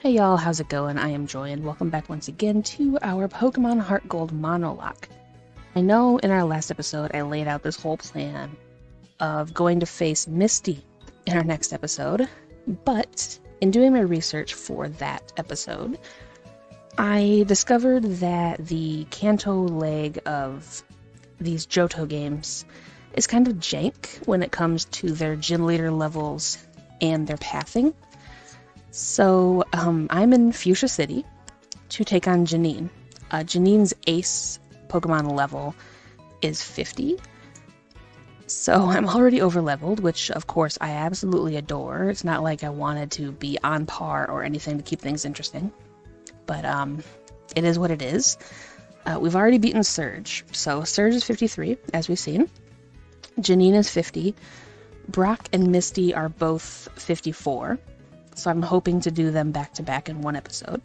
Hey y'all, how's it going? I am Joy, and welcome back once again to our Pokemon Heart Gold monolocke. I know in our last episode I laid out this whole plan of going to face Misty in our next episode, but in doing my research for that episode, I discovered that the Kanto leg of these Johto games is kind of jank when it comes to their gym leader levels and their pathing. So um, I'm in Fuchsia City to take on Janine. Uh, Janine's ace Pokemon level is 50. So I'm already over leveled, which of course I absolutely adore. It's not like I wanted to be on par or anything to keep things interesting. But um, it is what it is. Uh, we've already beaten Surge. So Surge is 53, as we've seen. Janine is 50. Brock and Misty are both 54. So I'm hoping to do them back to back in one episode.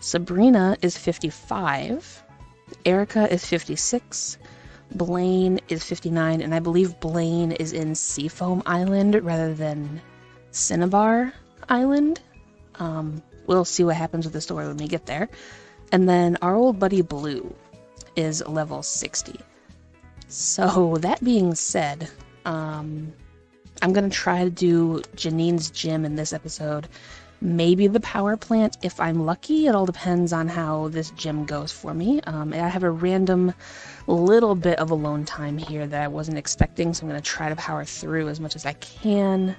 Sabrina is 55. Erica is 56. Blaine is 59. And I believe Blaine is in Seafoam Island rather than Cinnabar Island. Um, we'll see what happens with the story when we get there. And then our old buddy Blue is level 60. So, that being said, um, I'm going to try to do Janine's gym in this episode. Maybe the power plant if I'm lucky. It all depends on how this gym goes for me. Um, I have a random little bit of alone time here that I wasn't expecting, so I'm going to try to power through as much as I can.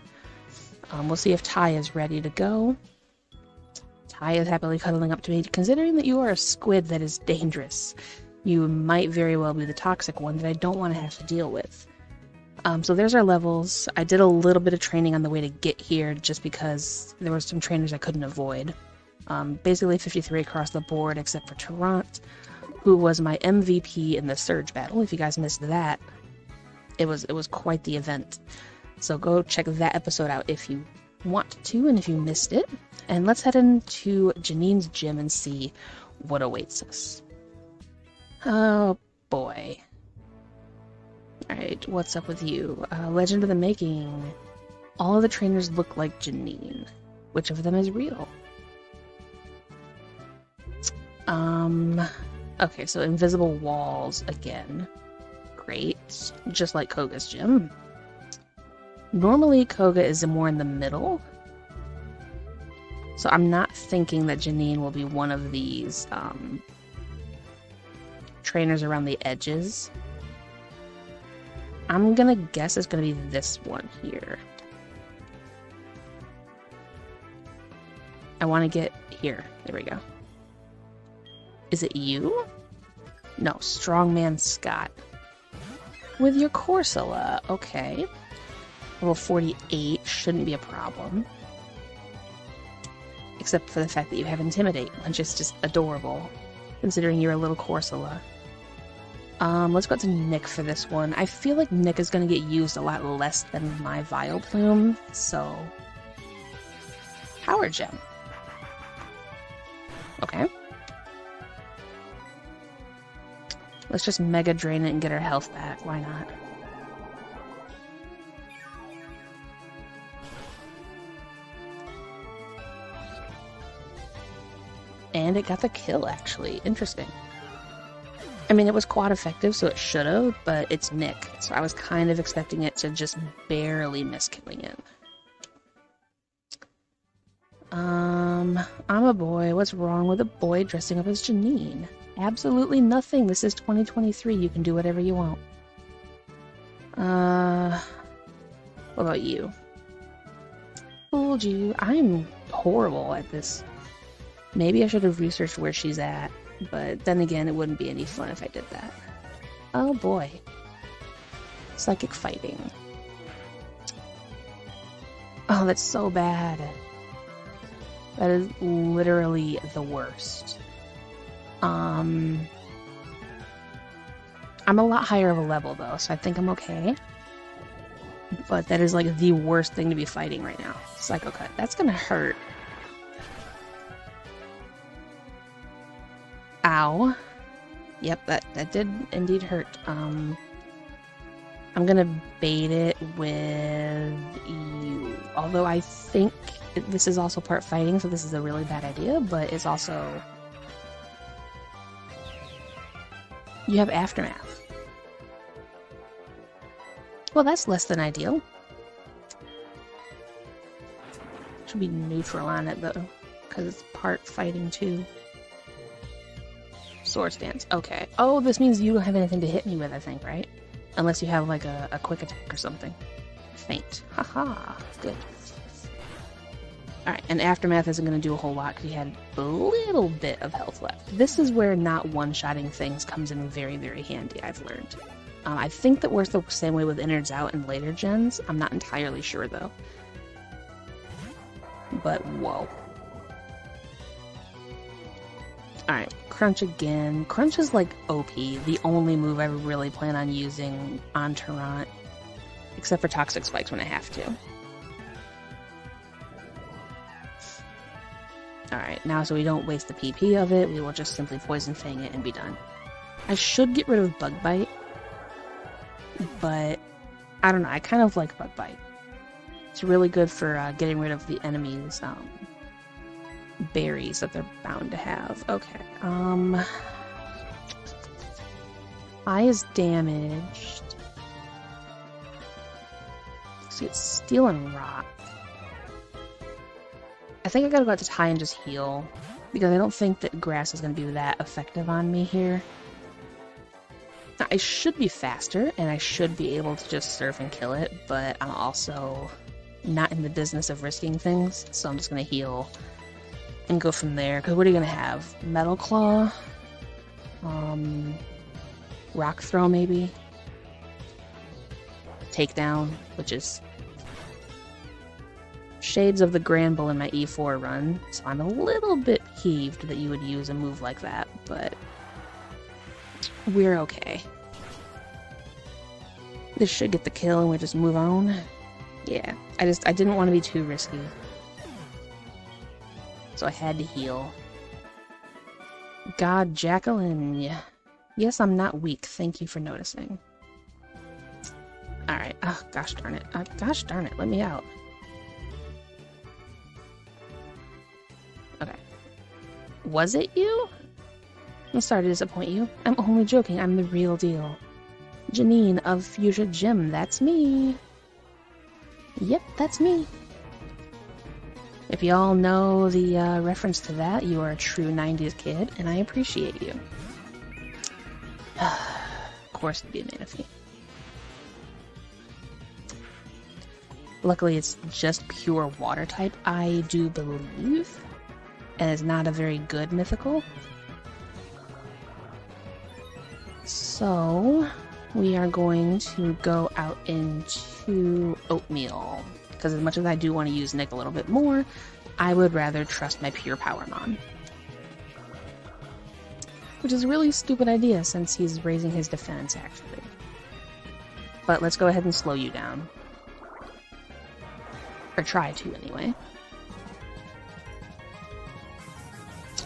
Um, we'll see if Ty is ready to go. Ty is happily cuddling up to me, considering that you are a squid that is dangerous. You might very well be the toxic one that I don't want to have to deal with. Um, so there's our levels. I did a little bit of training on the way to get here just because there were some trainers I couldn't avoid. Um, basically 53 across the board except for Tarrant, who was my MVP in the Surge battle. If you guys missed that, it was it was quite the event. So go check that episode out if you want to and if you missed it. And let's head into Janine's gym and see what awaits us. Oh boy. Alright, what's up with you? Uh, Legend of the Making. All of the trainers look like Janine. Which of them is real? Um, okay, so invisible walls again. Great. Just like Koga's gym. Normally, Koga is more in the middle. So I'm not thinking that Janine will be one of these um, trainers around the edges. I'm gonna guess it's gonna be this one here. I want to get here. There we go. Is it you? No, Strongman Scott. With your Corsola. Okay. Level 48 shouldn't be a problem. Except for the fact that you have Intimidate, which is just adorable, considering you're a little Corsola. Um, let's go to Nick for this one. I feel like Nick is going to get used a lot less than my Vileplume, so... Power Gem. Okay. Let's just Mega Drain it and get our health back. Why not? And it got the kill, actually. Interesting. I mean, it was quad effective, so it should have, but it's Nick, so I was kind of expecting it to just barely miss killing it. Um, I'm a boy. What's wrong with a boy dressing up as Janine? Absolutely nothing. This is 2023. You can do whatever you want. Uh, what about you? Fooled you. I'm horrible at this. Maybe I should have researched where she's at. But then again, it wouldn't be any fun if I did that. Oh boy. Psychic fighting. Oh, that's so bad. That is literally the worst. Um, I'm a lot higher of a level though, so I think I'm okay. But that is like the worst thing to be fighting right now. Psycho cut. That's gonna hurt. Ow. Yep, that, that did indeed hurt. Um, I'm gonna bait it with you. Although I think this is also part fighting, so this is a really bad idea, but it's also. You have Aftermath. Well, that's less than ideal. Should be neutral on it, though, because it's part fighting, too. Sword stance. Okay. Oh, this means you don't have anything to hit me with, I think, right? Unless you have, like, a, a quick attack or something. Faint. Haha. Good. Alright, and Aftermath isn't going to do a whole lot because he had a little bit of health left. This is where not one-shotting things comes in very, very handy, I've learned. Um, I think that works the same way with Innards Out in later gens. I'm not entirely sure, though. But, whoa. Alright, Crunch again. Crunch is like OP, the only move I really plan on using on Tarrant. Except for Toxic Spikes when I have to. Alright, now so we don't waste the PP of it, we will just simply Poison Fang it and be done. I should get rid of Bug Bite, but I don't know, I kind of like Bug Bite. It's really good for uh, getting rid of the enemy's um, berries that they're bound to have. Okay, um... Eye is damaged. See, it's Steel and Rock. I think I gotta go out to Ty and just heal. Because I don't think that grass is gonna be that effective on me here. I should be faster, and I should be able to just surf and kill it, but I'm also not in the business of risking things, so I'm just gonna heal and go from there. Because what are you gonna have? Metal Claw? Um, rock Throw, maybe? Takedown, which is shades of the Granbull in my E4 run, so I'm a little bit peeved that you would use a move like that, but we're okay. This should get the kill and we just move on. Yeah, I just, I didn't want to be too risky. So I had to heal. God, Jacqueline. Yes, I'm not weak. Thank you for noticing. Alright. Oh, gosh darn it. Uh, gosh darn it. Let me out. Okay. Was it you? I'm sorry to disappoint you. I'm only joking. I'm the real deal. Janine of Fuchsia Gym, that's me. Yep, that's me. If y'all know the uh, reference to that, you are a true 90s kid, and I appreciate you. of course, it'd be a Manaphy. Luckily, it's just pure water type, I do believe and is not a very good mythical. So, we are going to go out into Oatmeal. Because as much as I do want to use Nick a little bit more, I would rather trust my Pure Power Mon. Which is a really stupid idea since he's raising his defense, actually. But let's go ahead and slow you down. Or try to, anyway.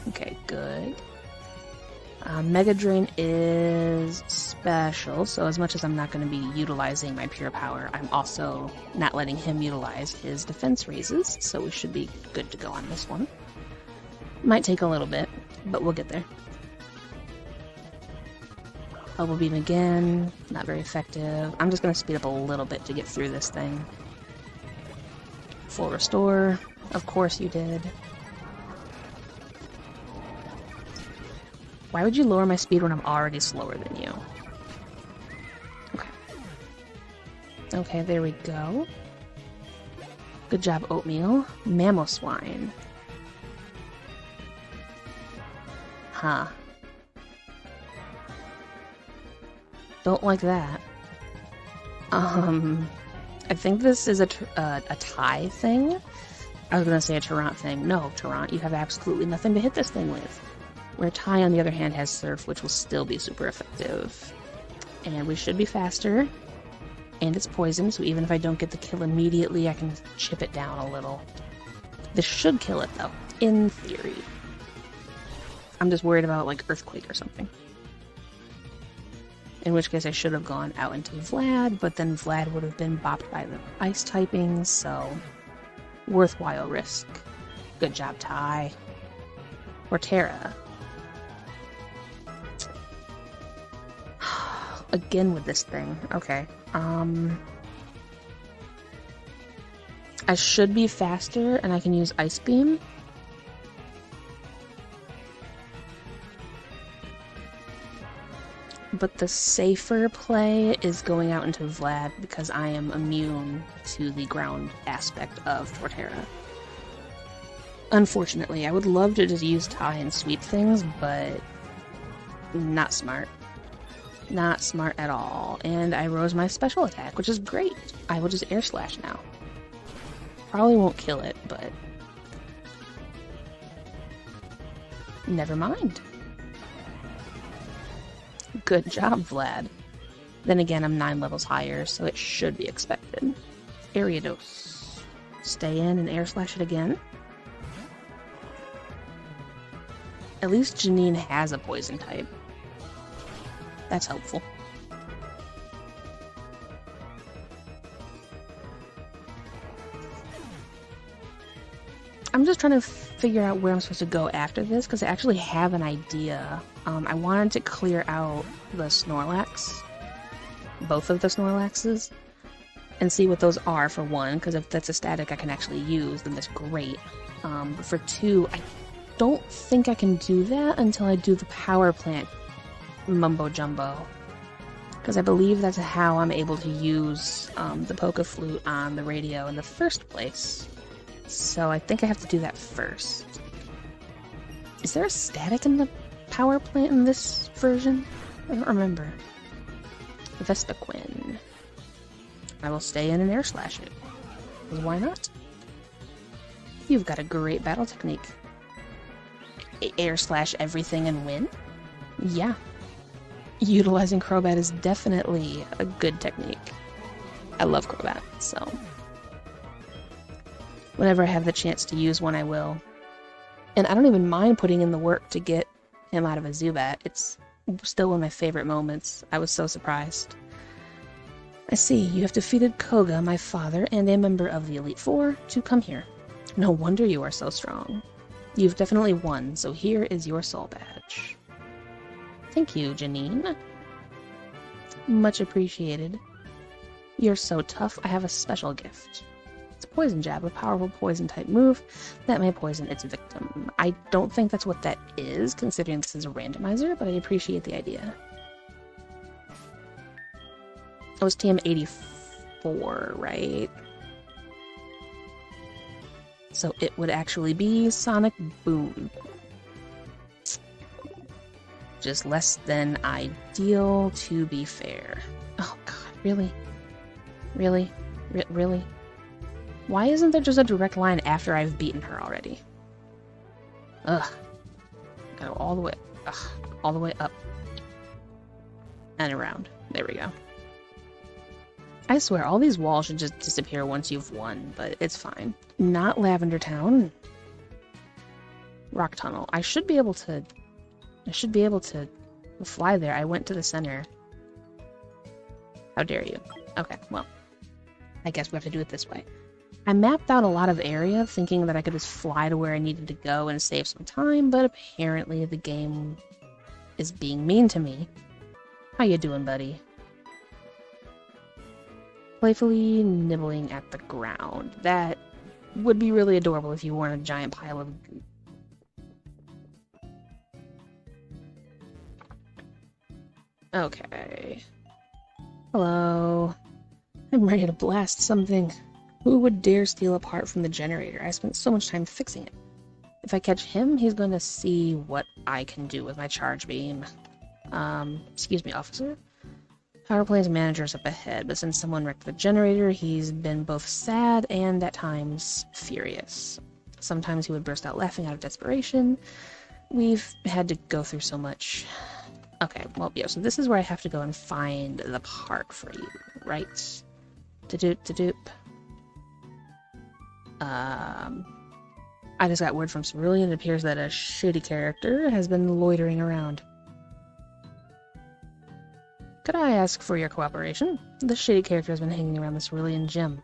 Okay, good. Uh, Mega Drain is special, so as much as I'm not going to be utilizing my Pure Power, I'm also not letting him utilize his defense raises, so we should be good to go on this one. Might take a little bit, but we'll get there. Bubble Beam again, not very effective. I'm just going to speed up a little bit to get through this thing. Full Restore, of course you did. Why would you lower my speed when I'm already slower than you? Okay, there we go. Good job, Oatmeal. Mammal Mamoswine. Huh. Don't like that. Um, I think this is a, uh, a Ty thing. I was gonna say a Tarrant thing. No, Tarrant, you have absolutely nothing to hit this thing with. Where Ty, on the other hand, has Surf, which will still be super effective. And we should be faster. And it's poison, so even if I don't get the kill immediately, I can chip it down a little. This should kill it, though, in theory. I'm just worried about, like, Earthquake or something. In which case I should have gone out into Vlad, but then Vlad would have been bopped by the ice typings, so... worthwhile risk. Good job, Ty. Torterra. Again with this thing. Okay. Um. I should be faster and I can use Ice Beam. But the safer play is going out into Vlad because I am immune to the ground aspect of Torterra. Unfortunately, I would love to just use Ty and sweep things, but not smart. Not smart at all. And I rose my special attack, which is great. I will just air slash now. Probably won't kill it, but never mind. Good job, Vlad. Then again, I'm nine levels higher, so it should be expected. Ariados. Stay in and air slash it again. At least Janine has a poison type. That's helpful. I'm just trying to figure out where I'm supposed to go after this because I actually have an idea. Um, I wanted to clear out the Snorlax, both of the Snorlaxes, and see what those are for one, because if that's a static I can actually use, then that's great. Um, but for two, I don't think I can do that until I do the power plant mumbo jumbo. Because I believe that's how I'm able to use um, the Poke Flute on the radio in the first place. So I think I have to do that first. Is there a static in the power plant in this version? I don't remember. Vespiquen. I will stay in and air slash it. Why not? You've got a great battle technique. Air slash everything and win? Yeah. Utilizing Crobat is definitely a good technique. I love Crobat, so whenever I have the chance to use one, I will. And I don't even mind putting in the work to get him out of a Zubat. It's still one of my favorite moments. I was so surprised. I see, you have defeated Koga, my father, and a member of the Elite Four, to come here. No wonder you are so strong. You've definitely won, so here is your soul badge. Thank you, Janine. Much appreciated. You're so tough, I have a special gift. It's a poison Jab, a powerful poison type move that may poison its victim. I don't think that's what that is, considering this is a randomizer, but I appreciate the idea. It was TM84, right? So it would actually be Sonic Boom. Just less than ideal, to be fair. Oh god, really? Really? Really? Why isn't there just a direct line after I've beaten her already? Ugh. Gotta go all the way, ugh, all the way up. And around. There we go. I swear, all these walls should just disappear once you've won, but it's fine. Not Lavender Town. Rock Tunnel. I should be able to... I should be able to fly there. I went to the center. How dare you. Okay, well. I guess we have to do it this way. I mapped out a lot of area thinking that I could just fly to where I needed to go and save some time, but apparently the game is being mean to me. How you doing, buddy? Playfully nibbling at the ground. That would be really adorable if you weren't a giant pile of Okay. Hello. I'm ready to blast something. Who would dare steal a part from the generator? I spent so much time fixing it. If I catch him, he's going to see what I can do with my charge beam. Um, excuse me, officer? Power plant's manager's up ahead, but since someone wrecked the generator, he's been both sad and, at times, furious. Sometimes he would burst out laughing out of desperation. We've had to go through so much. Okay, well, yeah, so this is where I have to go and find the part for you, right? To-doop, to-doop. Um, I just got word from Cerulean. It appears that a shady character has been loitering around. Could I ask for your cooperation? This shady character has been hanging around the Cerulean gym.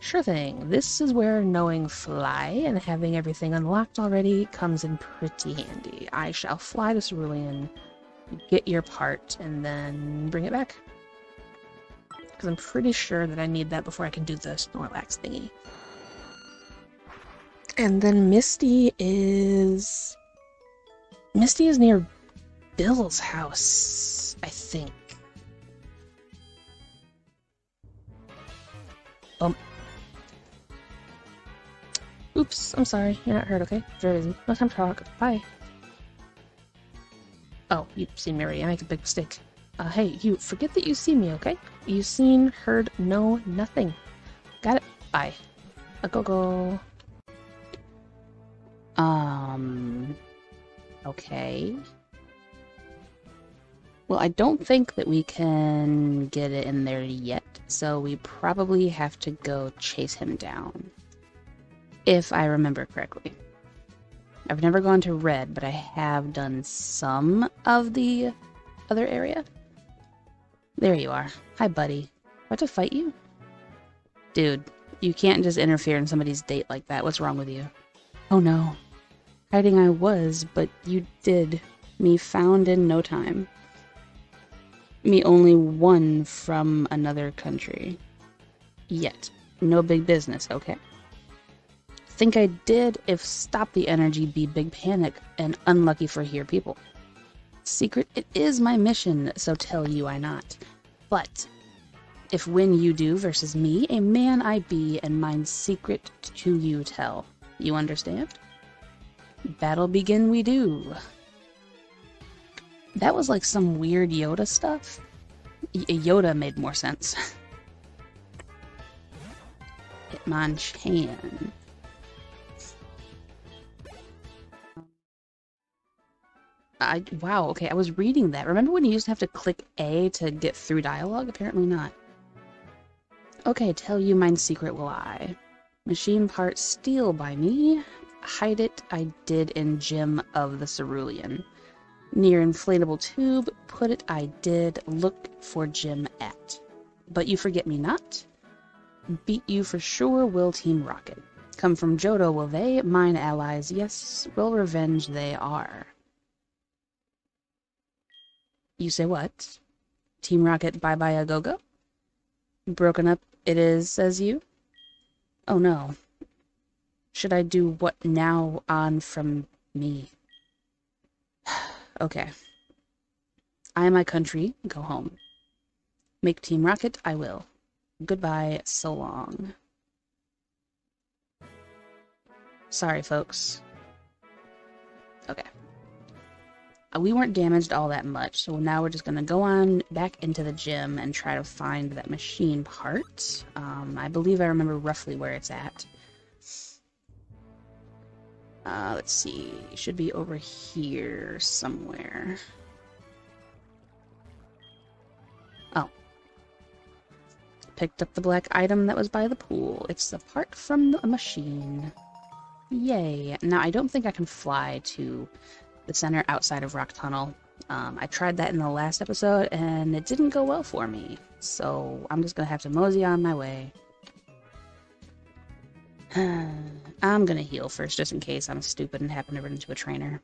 Sure thing. This is where knowing fly and having everything unlocked already comes in pretty handy. I shall fly to Cerulean, get your part, and then bring it back. Because I'm pretty sure that I need that before I can do the Snorlax thingy. And then Misty is... Misty is near Bill's house, I think. Oops, I'm sorry. You're not hurt, okay? Very busy. No time to talk. Bye. Oh, you've seen already. I make a big mistake. Uh, hey, you, forget that you see me, okay? You seen, heard, no, nothing. Got it? Bye. A go go. Um. Okay. Well, I don't think that we can get it in there yet, so we probably have to go chase him down if I remember correctly. I've never gone to red, but I have done some of the other area. There you are. Hi, buddy. About to fight you? Dude, you can't just interfere in somebody's date like that. What's wrong with you? Oh no. Hiding I was, but you did. Me found in no time. Me only one from another country. Yet. No big business, okay? Think I did if stop the energy be big panic and unlucky for here people. Secret it is my mission, so tell you I not. But if win you do versus me, a man I be and mine secret to you tell. You understand? Battle begin we do. That was like some weird Yoda stuff. Y Yoda made more sense. Hitmonchan. I wow, okay, I was reading that. Remember when you used to have to click A to get through dialogue? Apparently not. Okay, tell you mine secret will I. Machine part steal by me. Hide it I did in gym of the cerulean. Near inflatable tube, put it I did look for gym at. But you forget me not? Beat you for sure will Team Rocket. Come from Johto will they, mine allies, yes, will revenge they are. You say what? Team Rocket bye bye a go go? Broken up it is, says you? Oh no. Should I do what now on from me? okay. I am my country, go home. Make Team Rocket, I will. Goodbye, so long. Sorry, folks. Okay. Uh, we weren't damaged all that much, so now we're just to go on back into the gym and try to find that machine part. Um, I believe I remember roughly where it's at. Uh, let's see, it should be over here somewhere. Oh. Picked up the black item that was by the pool. It's the part from the machine. Yay. Now, I don't think I can fly to the center outside of Rock Tunnel. Um, I tried that in the last episode and it didn't go well for me. So I'm just gonna have to mosey on my way. I'm gonna heal first just in case I'm stupid and happen to run into a trainer.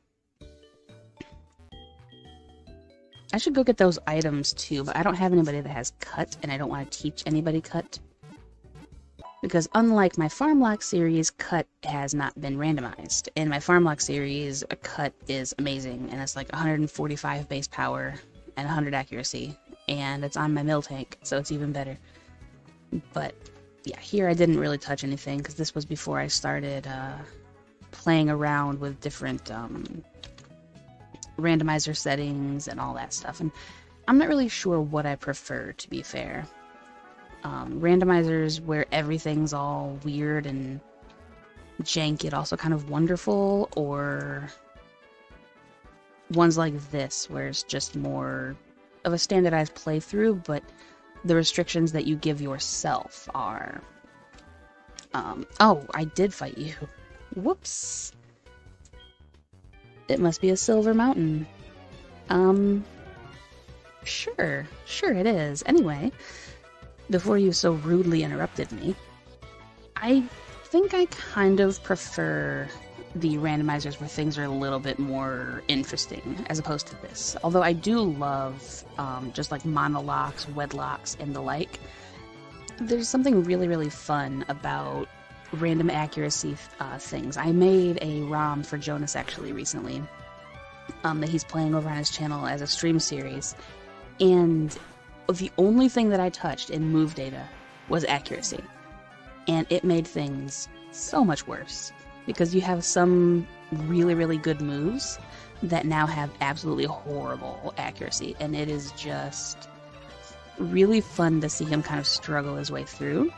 I should go get those items too, but I don't have anybody that has cut and I don't want to teach anybody cut because unlike my Farmlock series, cut has not been randomized. In my Farmlock series, a cut is amazing, and it's like 145 base power and 100 accuracy, and it's on my Miltank, so it's even better. But yeah, here I didn't really touch anything because this was before I started uh, playing around with different um, randomizer settings and all that stuff, and I'm not really sure what I prefer, to be fair um, randomizers where everything's all weird and jank, yet also kind of wonderful, or ones like this where it's just more of a standardized playthrough, but the restrictions that you give yourself are. Um, oh, I did fight you. Whoops. It must be a silver mountain. Um, sure, sure it is. Anyway, before you so rudely interrupted me. I think I kind of prefer the randomizers where things are a little bit more interesting as opposed to this. Although I do love um, just like monolockes, wedlockes, and the like. There's something really, really fun about random accuracy uh, things. I made a ROM for Jonas actually recently um, that he's playing over on his channel as a stream series. And the only thing that I touched in move data was accuracy. And it made things so much worse because you have some really, really good moves that now have absolutely horrible accuracy. And it is just really fun to see him kind of struggle his way through.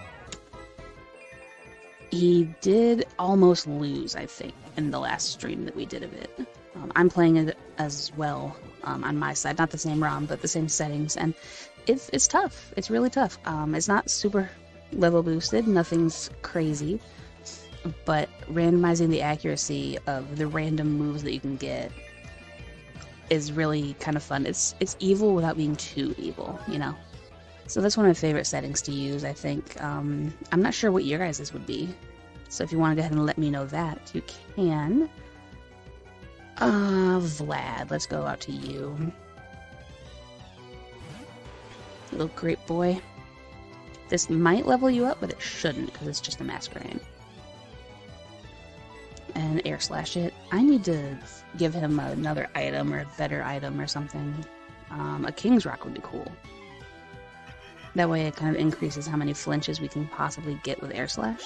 He did almost lose, I think, in the last stream that we did of it. Um, I'm playing it as well um, on my side, not the same ROM, but the same settings, and it's it's tough. It's really tough. Um, it's not super level boosted, nothing's crazy, but randomizing the accuracy of the random moves that you can get is really kind of fun. It's it's evil without being too evil, you know. So that's one of my favorite settings to use. I think. Um, I'm not sure what your guys's would be, so if you want to go ahead and let me know that, you can. Uh, Vlad, let's go out to you. Little great boy. This might level you up, but it shouldn't, because it's just a Masquerain. And air slash it. I need to give him another item, or a better item, or something. Um, a King's Rock would be cool. That way it kind of increases how many flinches we can possibly get with air slash.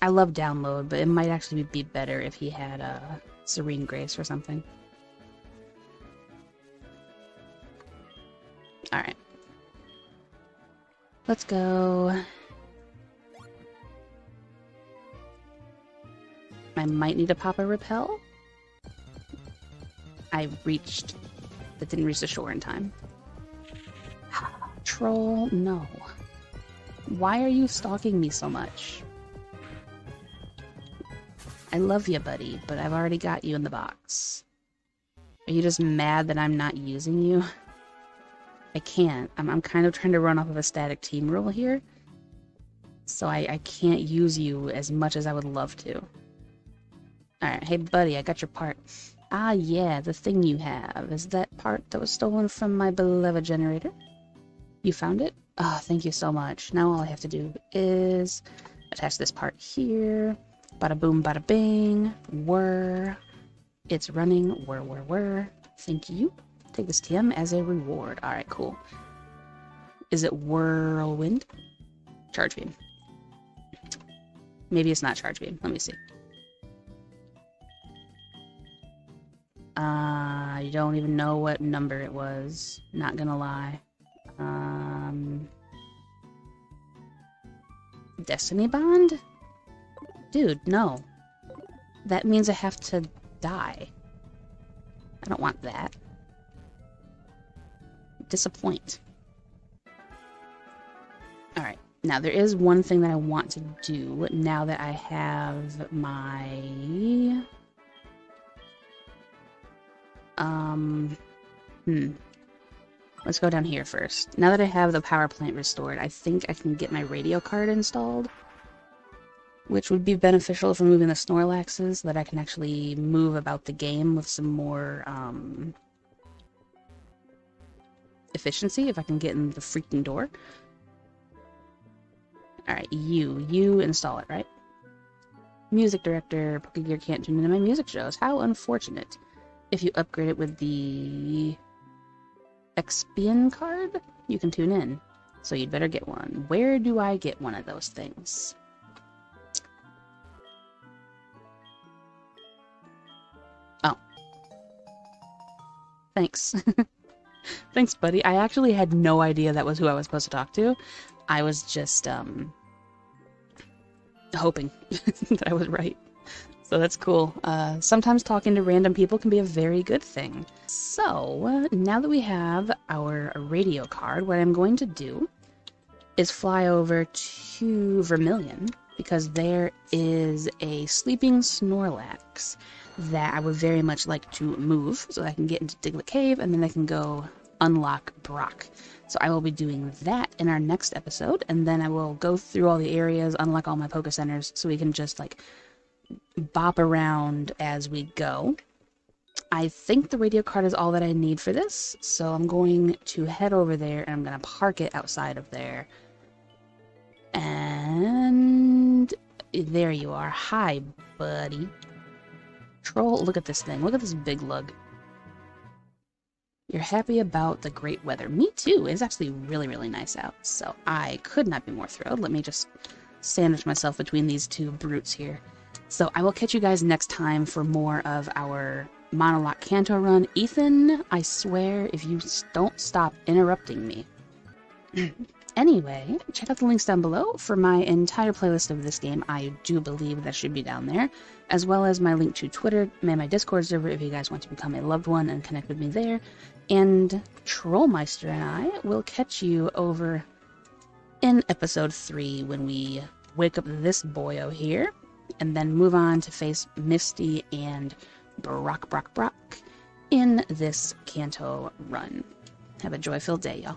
I love download, but it might actually be better if he had a Serene Grace or something. Alright. Let's go. I might need to pop a repel. I reached, but didn't reach the shore in time. Troll, no. Why are you stalking me so much? I love you, buddy, but I've already got you in the box. Are you just mad that I'm not using you? I can't. I'm, I'm kind of trying to run off of a static team rule here. So I, I can't use you as much as I would love to. Alright, hey buddy, I got your part. Ah yeah, the thing you have. Is that part that was stolen from my beloved generator? You found it? Oh, thank you so much. Now all I have to do is attach this part here. Bada boom, bada bing. Whir. It's running. Whir, whir, whir. Thank you. Take this TM as a reward. Alright, cool. Is it Whirlwind? Charge Beam. Maybe it's not Charge Beam. Let me see. Uh, I don't even know what number it was. Not gonna lie. Um, Destiny Bond? Dude, no. That means I have to die. I don't want that. Disappoint. Alright, now there is one thing that I want to do now that I have my... Um, hmm. Let's go down here first. Now that I have the power plant restored, I think I can get my radio card installed which would be beneficial for moving the Snorlaxes, so that I can actually move about the game with some more um, efficiency if I can get in the freaking door. Alright, you. You install it, right? Music director, Pokegear can't tune into my music shows. How unfortunate. If you upgrade it with the EXPN card, you can tune in. So you'd better get one. Where do I get one of those things? Oh. Thanks. Thanks, buddy. I actually had no idea that was who I was supposed to talk to. I was just, um, hoping that I was right. So that's cool. Uh, sometimes talking to random people can be a very good thing. So, uh, now that we have our radio card, what I'm going to do is fly over to Vermilion because there is a sleeping Snorlax that I would very much like to move so I can get into Diglett Cave and then I can go unlock Brock. So I will be doing that in our next episode, and then I will go through all the areas, unlock all my Poke Centers, so we can just like bop around as we go. I think the radio card is all that I need for this, so I'm going to head over there and I'm going to park it outside of there. And there you are. Hi, buddy. Troll, look at this thing. Look at this big lug. You're happy about the great weather. Me too. It's actually really, really nice out. So I could not be more thrilled. Let me just sandwich myself between these two brutes here. So I will catch you guys next time for more of our Monolocke Kanto run. Ethan, I swear, if you don't stop interrupting me. Anyway, check out the links down below for my entire playlist of this game. I do believe that should be down there, as well as my link to Twitter and my Discord server if you guys want to become a loved one and connect with me there. And Trollmeister and I will catch you over in episode 3 when we wake up this boyo here and then move on to face Misty and Brock Brock Brock in this Kanto run. Have a joy filled day, y'all.